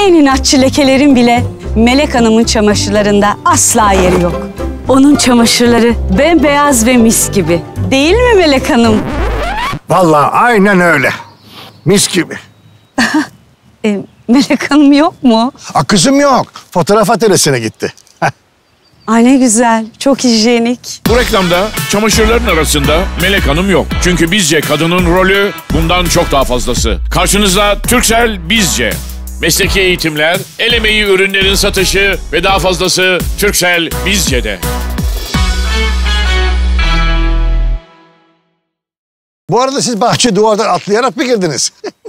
en inatçı lekelerin bile Melek Hanım'ın çamaşırlarında asla yeri yok. Onun çamaşırları bembeyaz ve mis gibi. Değil mi Melek Hanım? Vallahi aynen öyle. Mis gibi. E, Melek Hanım yok mu? A kızım yok. Fotoğraf atölyesine gitti. Ay ne güzel, çok hijyenik. Bu reklamda çamaşırların arasında Melek Hanım yok. Çünkü bizce kadının rolü bundan çok daha fazlası. Karşınızda Türksel Bizce. Mesleki eğitimler, el emeği ürünlerin satışı ve daha fazlası Türksel Bizce'de. Bu arada siz bahçe duvardan atlayarak mı girdiniz?